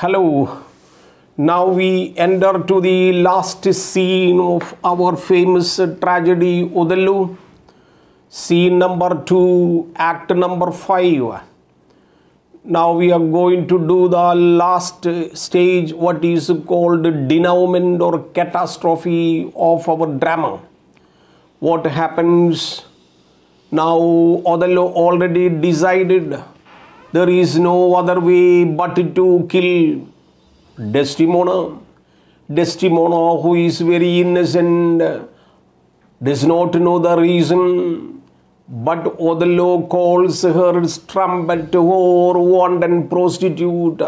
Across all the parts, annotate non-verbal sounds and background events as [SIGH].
Hello. Now we enter to the last scene of our famous tragedy Othello. Scene number two, act number five. Now we are going to do the last stage, what is called denouement or catastrophe of our drama. What happens now? Othello already decided there is no other way but to kill Desdemona. Desdemona, who is very innocent, does not know the reason, but Othello calls her strumpet or wanton prostitute,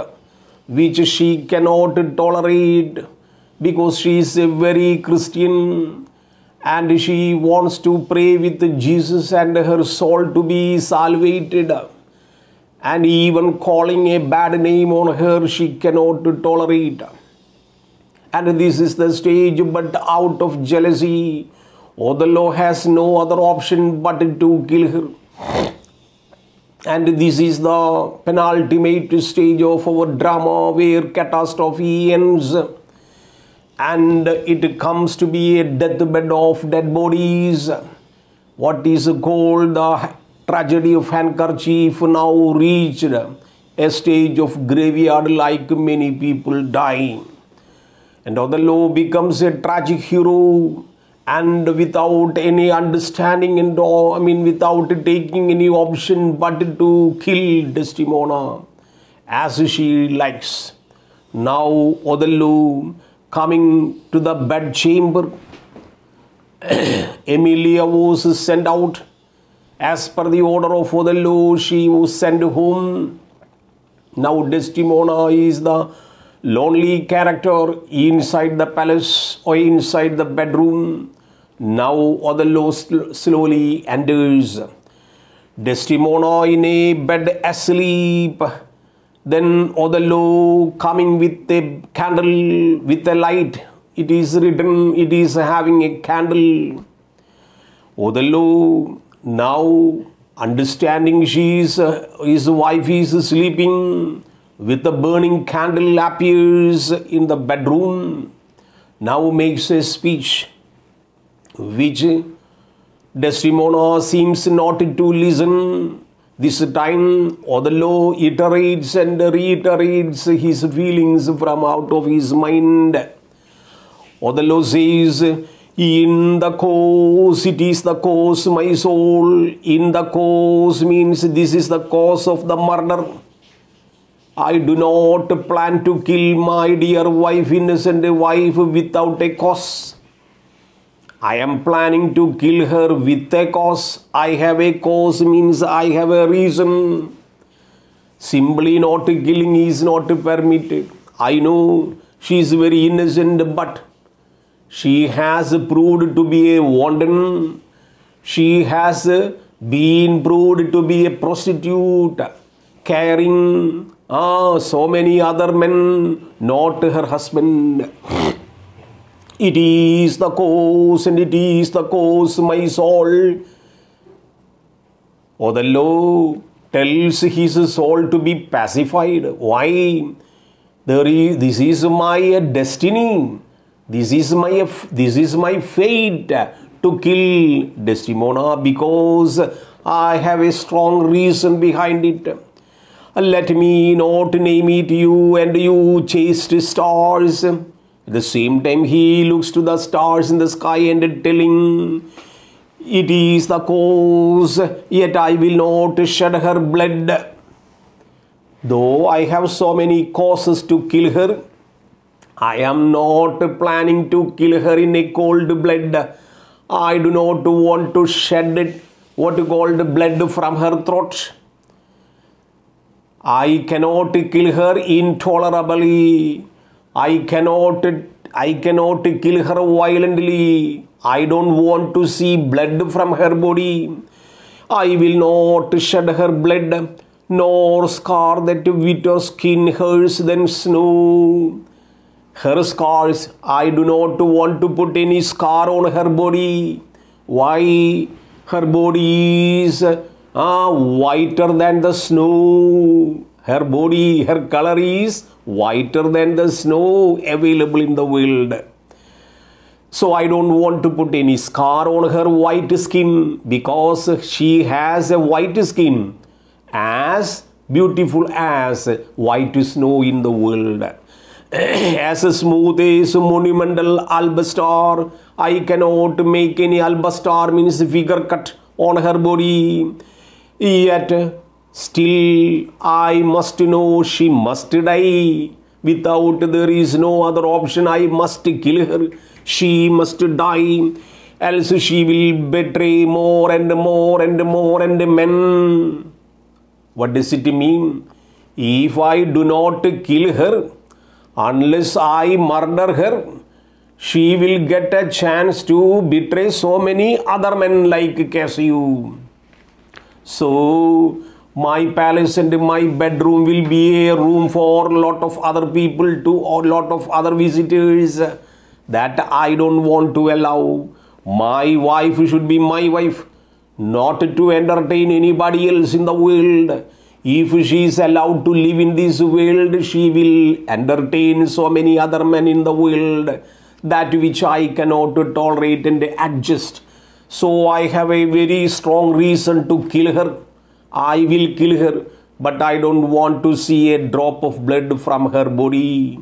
which she cannot tolerate because she is a very Christian and she wants to pray with Jesus and her soul to be salvated and even calling a bad name on her she cannot tolerate. And this is the stage but out of jealousy Othello has no other option but to kill her. And this is the penultimate stage of our drama where catastrophe ends. And it comes to be a deathbed of dead bodies. What is called the tragedy of handkerchief now reached a stage of graveyard like many people dying and Othello becomes a tragic hero and without any understanding and all, I mean without taking any option but to kill Desdemona as she likes. Now Othello coming to the bed chamber, [COUGHS] Emilia was sent out as per the order of Othello, she was sent home. Now Desdemona is the lonely character inside the palace or inside the bedroom. Now Othello sl- slowly enters. Desdemona in a bed asleep. Then Othello coming with a candle with a light. It is written, it is having a candle. Othello now understanding she is uh, his wife is sleeping with the burning candle appears in the bedroom. Now makes a speech which Desdemona seems not to listen. This time Othello iterates and reiterates his feelings from out of his mind. Othello says in the cause, it is the cause, my soul. In the cause means this is the cause of the murder. I do not plan to kill my dear wife, innocent wife, without a cause. I am planning to kill her with a cause. I have a cause means I have a reason. Simply not killing is not permitted. I know she is very innocent, but she has proved to be a wanton. She has been proved to be a prostitute, carrying ah, so many other men, not her husband. It is the cause, and it is the cause, my soul. Othello tells his soul to be pacified. Why? There is, this is my destiny. This is my this is my fate to kill Desdemona because I have a strong reason behind it. Let me not name it you and you chaste stars. At the same time, he looks to the stars in the sky and telling, It is the cause, yet I will not shed her blood. Though I have so many causes to kill her, I am not planning to kill her in a cold blood. I do not want to shed it, what called blood from her throat. I cannot kill her intolerably. I cannot I cannot kill her violently. I don't want to see blood from her body. I will not shed her blood, nor scar that whiter skin hers than snow her scars. I do not want to put any scar on her body. Why? Her body is uh, whiter than the snow her body, her color is whiter than the snow available in the world. So I don't want to put any scar on her white skin because she has a white skin as beautiful as white snow in the world. [CLEARS THROAT] as smooth as monumental alabaster, I cannot make any alabaster means figure cut on her body. Yet still I must know she must die. Without there is no other option, I must kill her. She must die. Else she will betray more and more and more and men. What does it mean? If I do not kill her, unless I murder her, she will get a chance to betray so many other men like Cassio. So, my palace and my bedroom will be a room for a lot of other people to or a lot of other visitors that I don't want to allow. My wife should be my wife, not to entertain anybody else in the world. If she is allowed to live in this world, she will entertain so many other men in the world, that which I cannot tolerate and adjust. So I have a very strong reason to kill her. I will kill her, but I don't want to see a drop of blood from her body.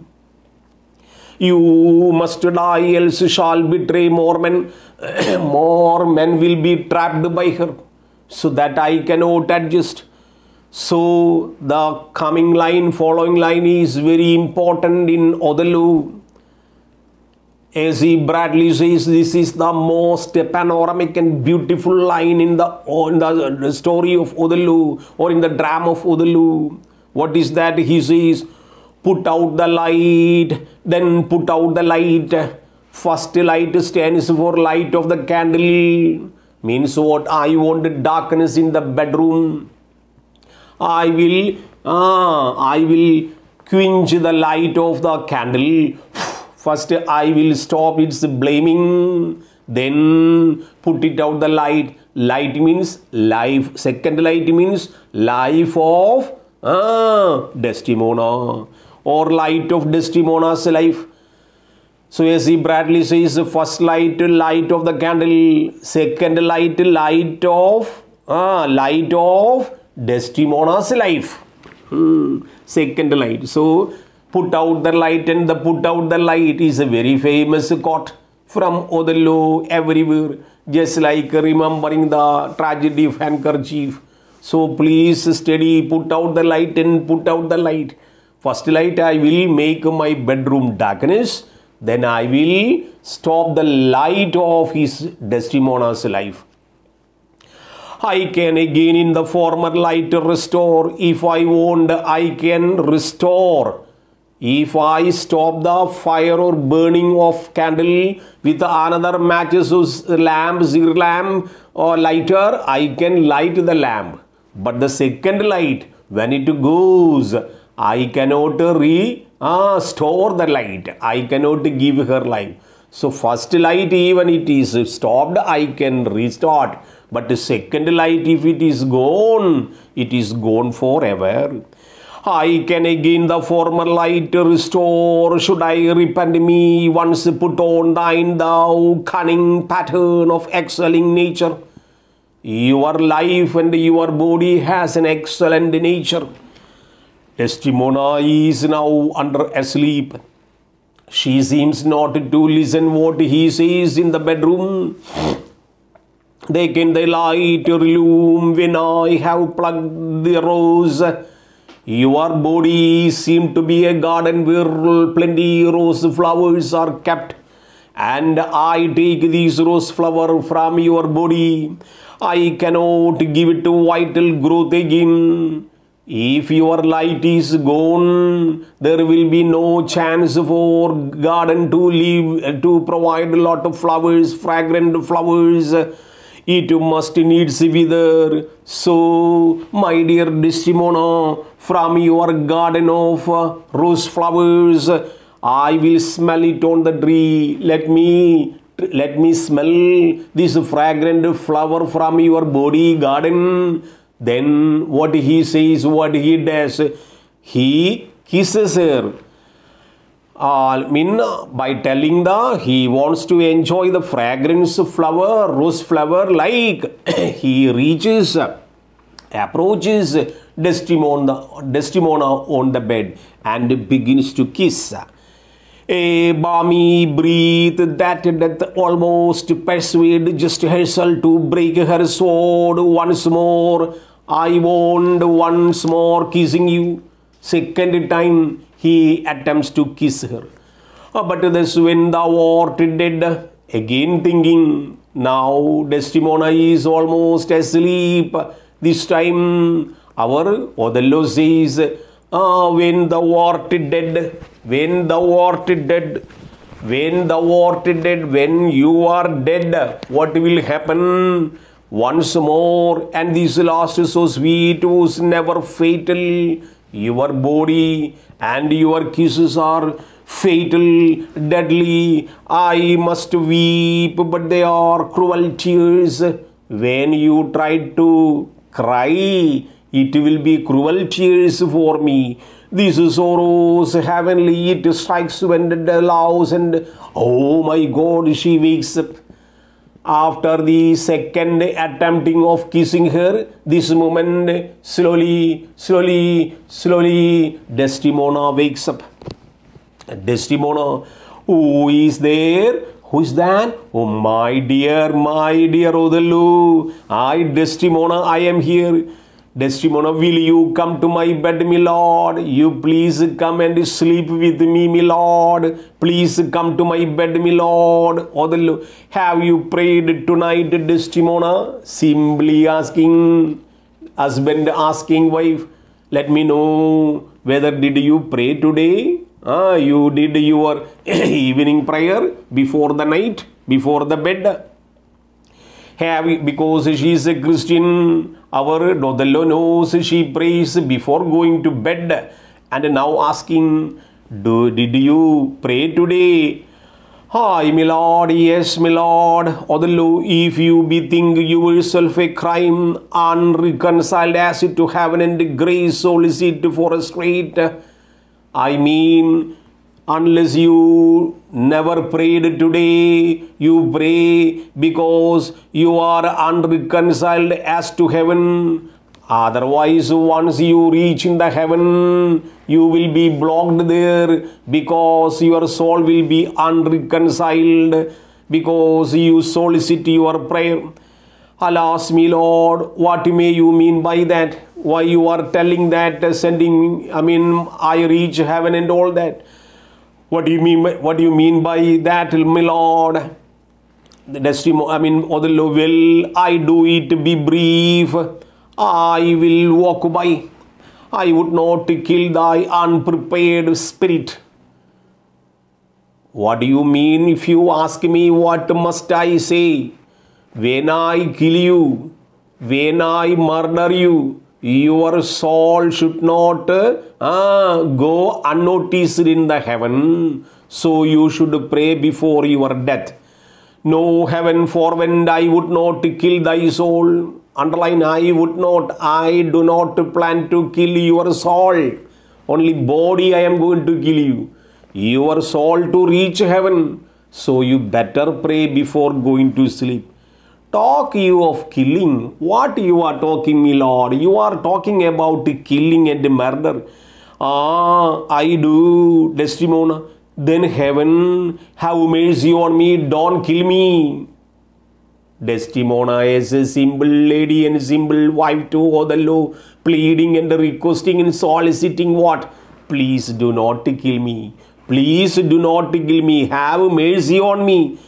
You must die, else shall betray more men. [CLEARS THROAT] more men will be trapped by her, so that I cannot adjust. So the coming line, following line is very important in Othello. A.C. Bradley says this is the most panoramic and beautiful line in the, in the story of Othello or in the drama of Othello. What is that? He says, put out the light, then put out the light. First light stands for light of the candle. Means what? I want darkness in the bedroom. I will, ah, I will quench the light of the candle First, I will stop its blaming, then put it out the light. Light means life. Second light means life of ah, Desdemona or light of Desdemona's life. So A.C. Bradley says first light, light of the candle. Second light, light of ah, light of Desdemona's life. Hmm. Second light. So put out the light and the put out the light is a very famous quote from Othello everywhere just like remembering the tragedy of handkerchief so please study put out the light and put out the light first light I will make my bedroom darkness then I will stop the light of his Desdemona's life I can again in the former light restore if I want I can restore if I stop the fire or burning of candle with another matches lamp, zir lamp or lighter, I can light the lamp. But the second light, when it goes, I cannot re uh, store the light. I cannot give her life. So first light, even it is stopped, I can restart. But the second light, if it is gone, it is gone forever. I can again the former light restore. Should I repent me once put on thine thou cunning pattern of excelling nature? Your life and your body has an excellent nature. Desdemona is now under asleep. She seems not to listen what he says in the bedroom. They can the light your room when I have plucked the rose your body seemed to be a garden where plenty rose flowers are kept. And I take these rose flower from your body. I cannot give it to vital growth again. If your light is gone, there will be no chance for garden to live, to provide a lot of flowers, fragrant flowers it must needs be there. So, my dear Desdemona, from your garden of rose flowers, I will smell it on the tree. Let me let me smell this fragrant flower from your body garden. Then what he says, what he does, he kisses her. Uh, mean by telling the he wants to enjoy the fragrance flower, rose flower, like [COUGHS] he reaches, approaches Desdemona, Desdemona on the bed and begins to kiss. A balmy breath that death almost persuade just herself to break her sword once more. I want once more kissing you. Second time he attempts to kiss her. Uh, but thus when thou art dead, again thinking, now Desdemona is almost asleep. This time our Othello says, uh, when thou art dead, when thou art dead, when thou art dead, when you are dead, what will happen? Once more, and this last is so sweet was never fatal. Your body and your kisses are fatal, deadly. I must weep, but they are cruel tears. When you try to cry, it will be cruel tears for me. These sorrows heavenly, it strikes when the loves and oh my God, she up. After the second attempting of kissing her, this moment slowly, slowly, slowly, Desdemona wakes up. Desdemona, who is there? Who is that? Oh, my dear, my dear Othello. I, Desdemona, I am here. Desdemona, will you come to my bed, my lord? You please come and sleep with me, my lord. Please come to my bed, my lord. Othello, have you prayed tonight, Desdemona? Simply asking, husband asking wife, let me know whether did you pray today? Ah, you did your [CLEARS THROAT] evening prayer before the night, before the bed. Have because she is a Christian, our Othello knows she prays before going to bed, and now asking, Do did you pray today? Hi, my lord, yes, my lord. Othello, if you bethink yourself a crime unreconciled as to heaven and grace solicit for a straight I mean, unless you never prayed today, you pray because you are unreconciled as to heaven. Otherwise, once you reach in the heaven, you will be blocked there because your soul will be unreconciled because you solicit your prayer. Alas, me Lord, what may you mean by that? Why you are telling that, sending, I mean, I reach heaven and all that? What do you mean? By, what do you mean by that, my Lord? Desdemona, I mean, Othello, will I do it be brief? I will walk by. I would not kill thy unprepared spirit. What do you mean if you ask me what must I say? When I kill you, when I murder you, your soul should not uh, go unnoticed in the heaven. So you should pray before your death. No heaven forward, I would not kill thy soul. Underline, I would not, I do not plan to kill your soul. Only body I am going to kill you. Your soul to reach heaven. So you better pray before going to sleep. Talk you of killing. What you are talking, me lord? You are talking about killing and murder. Ah, I do, Desdemona. Then heaven, have mercy on me. Don't kill me. Desdemona is a simple lady and simple wife to Othello, pleading and requesting and soliciting what? Please do not kill me. Please do not kill me. Have mercy on me.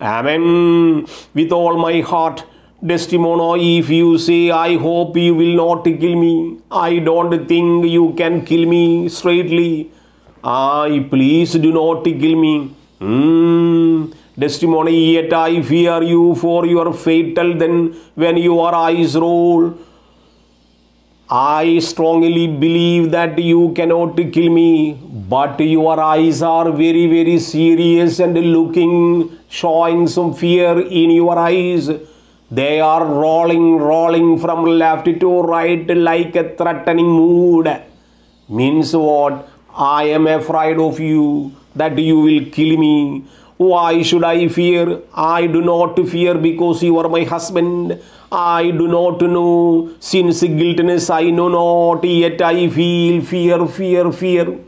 Amen. With all my heart, Desdemona, if you say, I hope you will not kill me, I don't think you can kill me straightly. I please do not kill me. Hmm. Desdemona, yet I fear you for your fatal then when your eyes roll. I strongly believe that you cannot kill me, but your eyes are very, very serious and looking, showing some fear in your eyes. They are rolling, rolling from left to right like a threatening mood. Means what? I am afraid of you, that you will kill me. Why should I fear? I do not fear because you are my husband. I do not know since guiltiness I know not, yet I feel fear, fear, fear.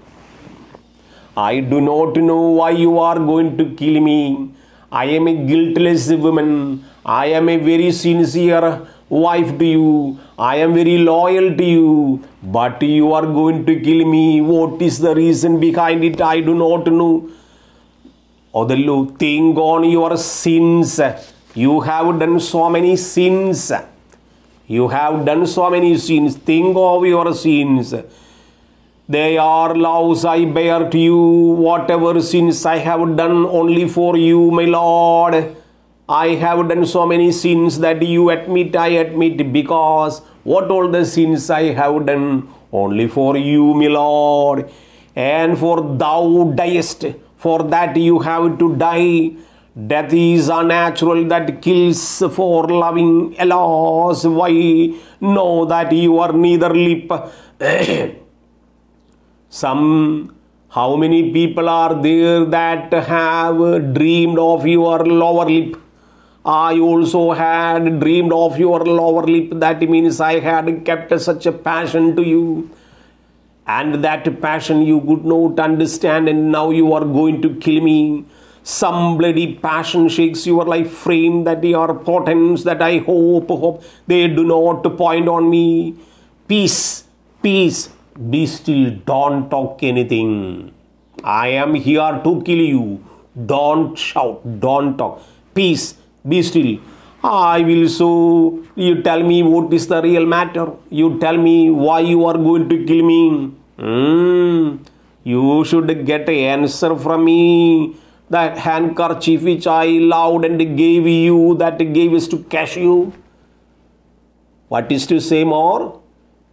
I do not know why you are going to kill me. I am a guiltless woman. I am a very sincere wife to you. I am very loyal to you. But you are going to kill me. What is the reason behind it? I do not know. Othello, think on your sins. You have done so many sins. You have done so many sins. Think of your sins. They are laws I bear to you, whatever sins I have done only for you, my Lord. I have done so many sins that you admit, I admit, because what all the sins I have done only for you, my Lord. And for thou diest, for that you have to die. Death is unnatural that kills for loving. Alas, why? Know that you are neither lip. [COUGHS] Some how many people are there that have dreamed of your lower lip? I also had dreamed of your lower lip. That means i had kept such a passion to you and that passion you could not understand and now you are going to kill me some bloody passion shakes your life frame that your potence that i hope hope they do not point on me peace peace be still, don't talk anything. I am here to kill you. Don't shout, don't talk. Peace, be still. I will so you tell me what is the real matter. You tell me why you are going to kill me. Mm, you should get an answer from me. That handkerchief which I loved and gave you, that gave us to Cassio. What is to say more?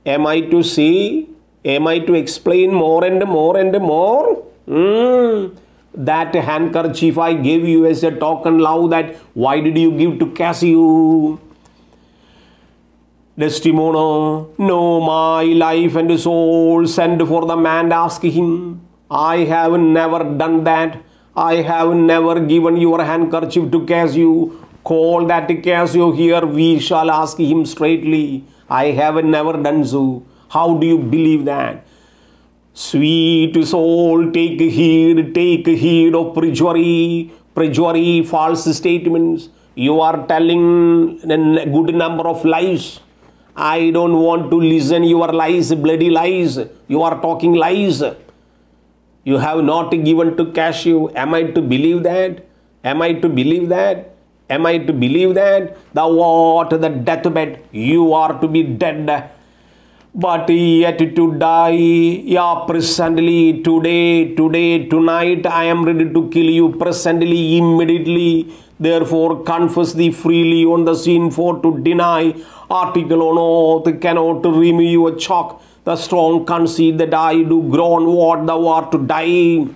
Am I to say Am I to explain more and more and more? Mm. That handkerchief I gave you as a token love that why did you give to Cassio? Desdemona, no, my life and soul send for the man ask him. I have never done that. I have never given your handkerchief to Cassio. Call that Cassio here, we shall ask him straightly. I have never done so. How do you believe that? Sweet soul, take heed, take heed of perjury, perjury, false statements. You are telling a good number of lies. I don't want to listen your lies, bloody lies. You are talking lies. You have not given to Cassio. Am I to believe that? Am I to believe that? Am I to believe that? The what? The deathbed. You are to be dead but yet to die yeah presently today today tonight i am ready to kill you presently immediately. Therefore confess thee freely on the scene for to deny article on oath cannot remove a chalk. The strong conceit that i do groan what thou art to die.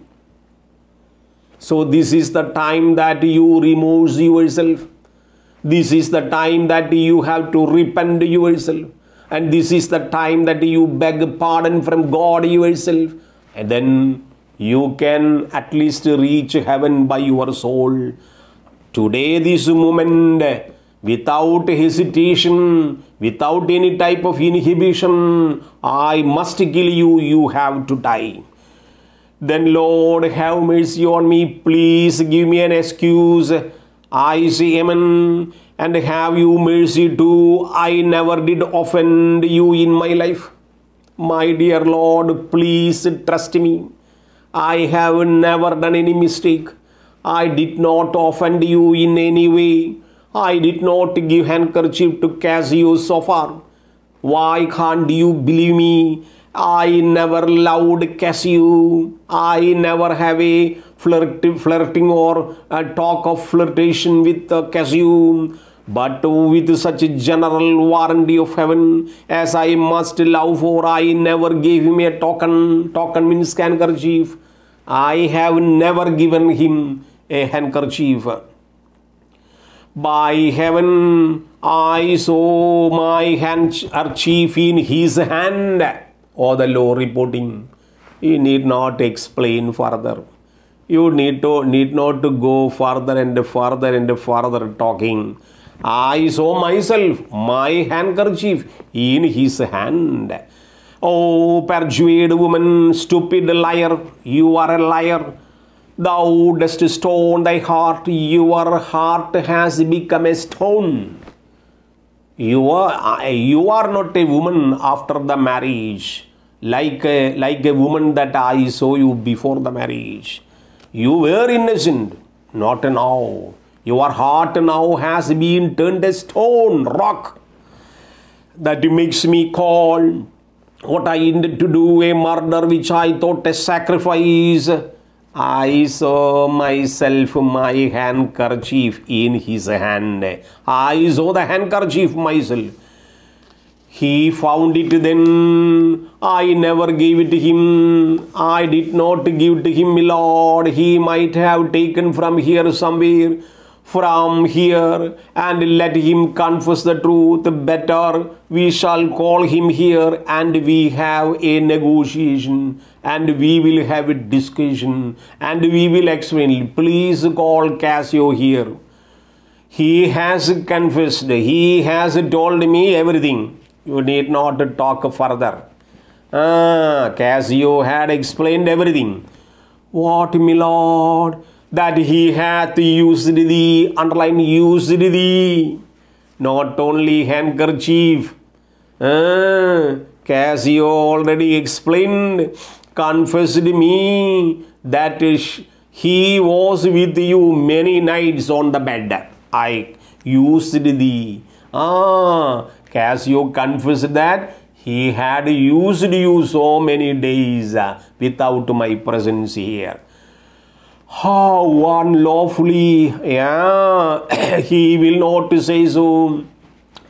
So this is the time that you remove yourself. This is the time that you have to repent yourself and this is the time that you beg pardon from God yourself. And then you can at least reach heaven by your soul. Today this moment without hesitation without any type of inhibition I must kill you. You have to die. Then Lord have mercy on me. Please give me an excuse. I say amen and have you mercy too. I never did offend you in my life. My dear Lord, please trust me. I have never done any mistake. I did not offend you in any way. I did not give handkerchief to Cassio so far. Why can't you believe me? I never loved Cassio. I never have a flirt, flirting or a talk of flirtation with uh, Cassio but with such a general warranty of heaven as I must love for I never gave him a token token means handkerchief I have never given him a handkerchief By heaven, I saw my handkerchief in his hand. Othello reporting. You need not explain further. You need to need not to go further and further and further talking. I saw myself, my handkerchief in his hand. Oh, perjured woman, stupid liar, you are a liar. Thou dost stone thy heart, your heart has become a stone. You are, you are not a woman after the marriage, like a, like a woman that I saw you before the marriage. You were innocent, not now. Your heart now has been turned a stone, rock. That makes me call what I intended to do a murder which I thought a sacrifice. I saw myself my handkerchief in his hand. I saw the handkerchief myself. He found it then. I never gave it to him. I did not give to him, Lord. He might have taken from here somewhere from here and let him confess the truth. Better we shall call him here and we have a negotiation and we will have a discussion and we will explain. Please call cassio here. He has confessed. He has told me everything. You need not talk further. Ah, cassio had explained everything. What my lord that he hath used thee, underline used thee, not only handkerchief. Uh, Cassio already explained, confessed me that he was with you many nights on the bed. I used thee. Ah, Cassio confessed that he had used you so many days without my presence here how unlawfully, yeah, [COUGHS] he will not say so.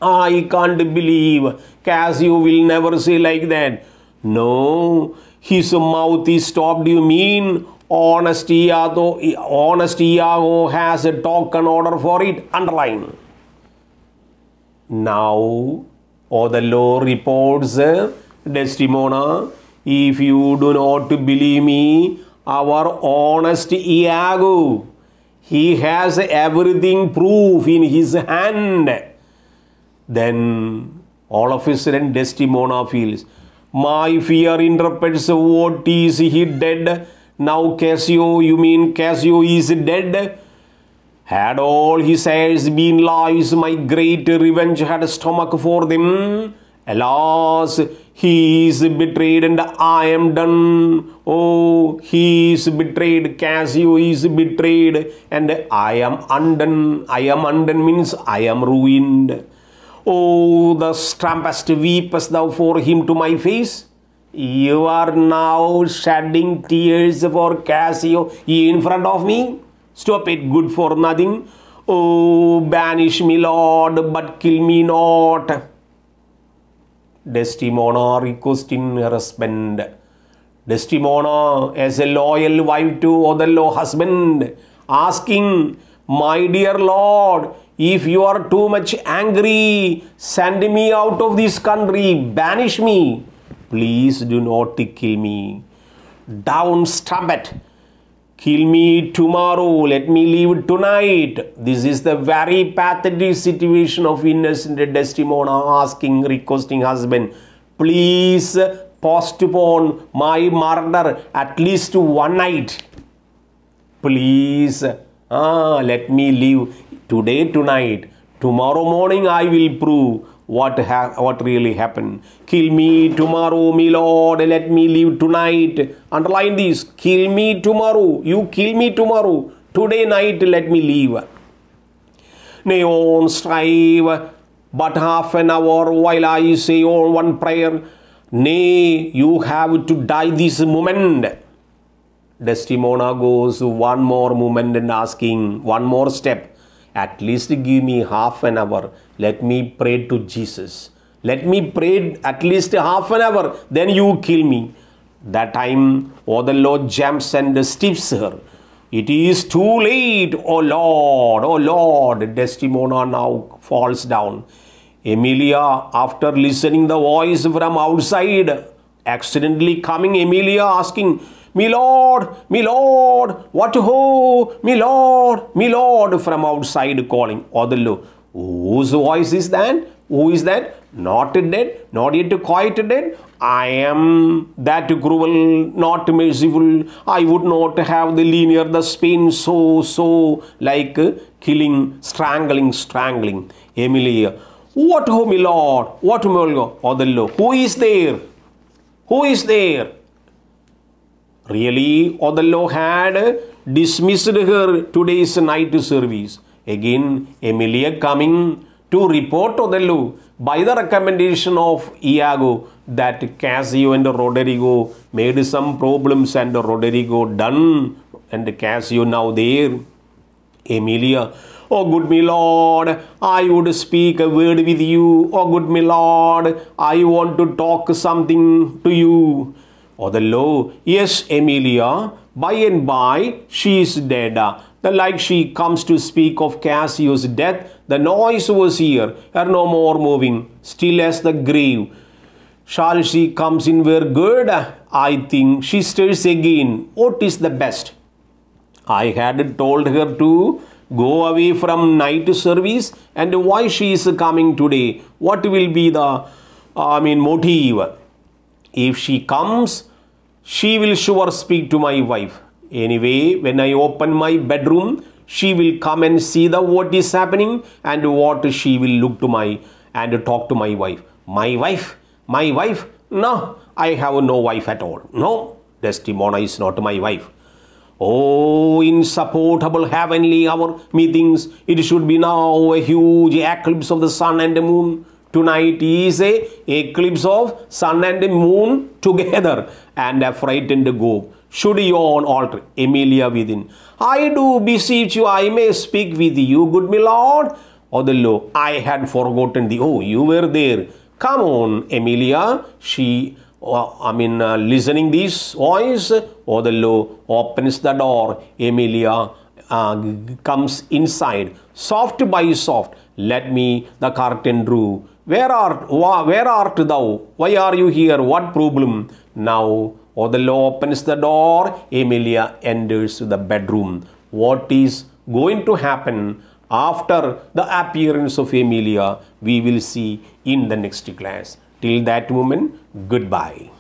I can't believe. Cassio will never say like that. No, his mouth is stopped. You mean honesty? Honesty has a token order for it. Underline. Now, Othello reports, uh, Desdemona, if you do not believe me, our honest Iago. He has everything proof in his hand. Then all of a sudden Desdemona feels, my fear interprets what is he dead? Now Cassio, you mean Cassio is dead? Had all his heirs been lies, my great revenge had a stomach for them. Alas, he is betrayed and I am done. Oh, he is betrayed. Cassio is betrayed and I am undone. I am undone means I am ruined. Oh, the stampest weepest thou for him to my face. You are now shedding tears for Cassio in front of me. Stop it, good for nothing. Oh, banish me, Lord, but kill me not. Desdemona requesting her husband. Desdemona, as a loyal wife to Othello husband, asking, My dear Lord, if you are too much angry, send me out of this country, banish me. Please do not kill me. Down, stamp it Kill me tomorrow, let me leave tonight. This is the very pathetic situation of innocent Desdemona asking, requesting husband, please postpone my murder at least one night. Please, ah, let me leave today, tonight. Tomorrow morning I will prove what ha- what really happened. Kill me tomorrow, me Lord, let me live tonight. Underline this. Kill me tomorrow. You kill me tomorrow. Today night, let me leave. Neon strive but half an hour while I say on one prayer. Nay, you have to die this moment. Desdemona goes one more moment and asking one more step. At least give me half an hour. Let me pray to Jesus. Let me pray at least half an hour. Then you kill me. That time, oh, the Lord jumps and stiffs her. It is too late, oh Lord, oh Lord. Desdemona now falls down. Emilia, after listening the voice from outside, accidentally coming, Emilia asking, Me Lord, me Lord, what ho, me Lord, me Lord, from outside calling Othello. Whose voice is that? Who is that? Not dead, not yet quite dead. I am that cruel, not merciful. I would not have the linear, the spin so, so like uh, killing, strangling, strangling. Emilia, what ho, my lord? What, my lord? Othello, who is there? Who is there? Really, Othello had dismissed her today's night service. Again, Emilia coming to report Othello by the recommendation of Iago that Cassio and Roderigo made some problems and Roderigo done and Cassio now there. Emilia, oh good my lord, I would speak a word with you. Oh good my lord, I want to talk something to you. Othello, yes Emilia, by and by she is dead. The like she comes to speak of Cassio's death, the noise was here, her no more moving, still as the grave. Shall she comes in where good? I think she stirs again. What is the best? I had told her to go away from night service and why she is coming today. What will be the, I mean, motive? If she comes, she will sure speak to my wife. Anyway, when I open my bedroom, she will come and see the what is happening and what she will look to my and talk to my wife. My wife? My wife? No, I have no wife at all. No, Desdemona is not my wife. Oh, insupportable heavenly hour, meetings. it should be now a huge eclipse of the sun and the moon. Tonight is a eclipse of sun and the moon together and a frightened goat should yawn alter. Emilia within. I do beseech you, I may speak with you, good my lord. Othello, I had forgotten thee. Oh, you were there. Come on, Emilia. She, uh, I mean, uh, listening this voice, Othello opens the door. Emilia uh, comes inside. Soft by soft, let me the curtain drew. Where art, where art thou? Why are you here? What problem? Now Othello opens the door. Emilia enters the bedroom. What is going to happen after the appearance of Emilia, we will see in the next class. Till that moment, goodbye.